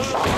Shut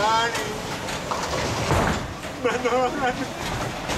Giovanni! Madonna!